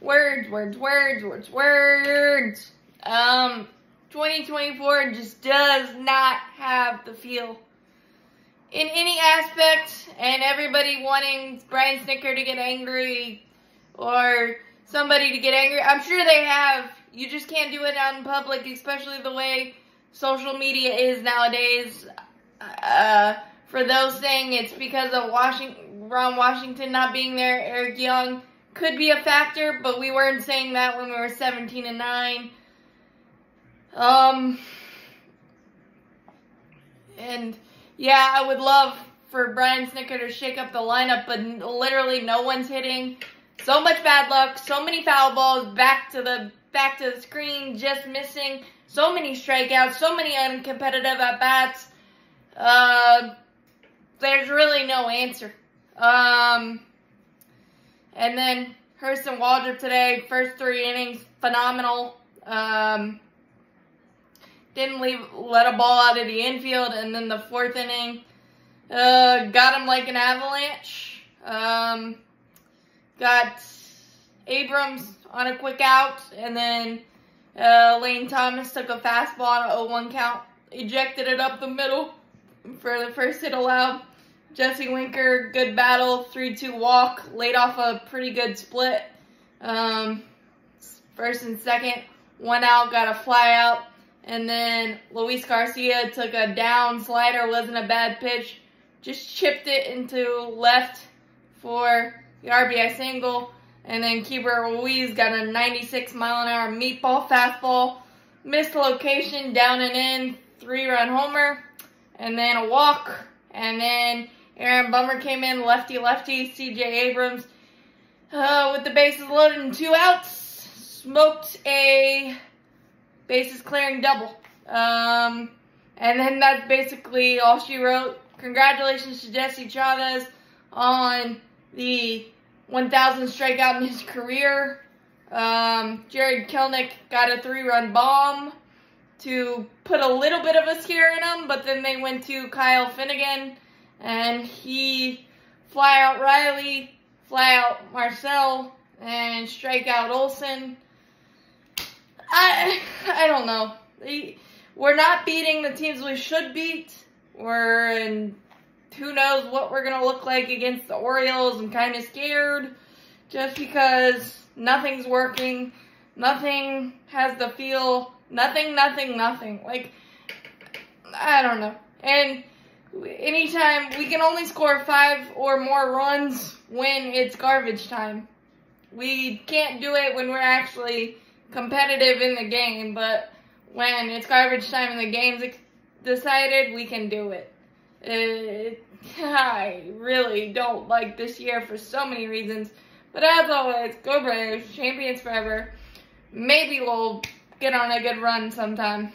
words, words, words, words, words. Um, 2024 just does not have the feel in any aspect, and everybody wanting Brian Snitker to get angry or somebody to get angry. I'm sure they have. You just can't do it out in public, especially the way social media is nowadays. Uh, for those saying it's because of Washington, Ron Washington not being there, Eric Young could be a factor, but we weren't saying that when we were 17 and 9. Um, and yeah, I would love for Brian Snitker to shake up the lineup, but literally no one's hitting. So much bad luck, so many foul balls, back to the back to the screen, just missing. So many strikeouts, so many uncompetitive at bats. Uh, there's really no answer. Um, and then Hurston Waldrep today, first three innings, phenomenal. Um, didn't leave, let a ball out of the infield, and then the fourth inning, uh, got him like an avalanche. Um, got Abrams on a quick out, and then uh, Lane Thomas took a fastball on a 0-1 count, ejected it up the middle for the first hit allowed. Jesse Winker, good battle, 3-2 walk, laid off a pretty good split. Um, first and second, one out, got a fly out. And then Luis Garcia took a down slider, wasn't a bad pitch. Just chipped it into left for the RBI single. And then Keibert Ruiz got a 96 mile an hour meatball fastball. Missed location, down and in, three run homer. And then a walk. And then Aaron Bummer came in, lefty lefty. CJ Abrams uh, with the bases loaded and two outs. Smoked a bases clearing double. Um, and then that's basically all she wrote. Congratulations to Jesse Chavez on the 1,000 strikeout in his career. Um, Jarred Kelenic got a three-run bomb to put a little bit of a scare in him, but then they went to Kyle Finnegan, and he fly out Riley, fly out Marcell, and strike out Olson. I I don't know. We're not beating the teams we should beat. We're in who knows what we're gonna look like against the Orioles. I'm kind of scared just because nothing's working. Nothing has the feel. Nothing, nothing, nothing. Like I don't know. And anytime we can only score five or more runs when it's garbage time. We can't do it when we're actually competitive in the game, but when it's garbage time and the game's decided, we can do it. it. Uh, I really don't like this year for so many reasons. But as always, go Braves, champions forever. Maybe we'll get on a good run sometime.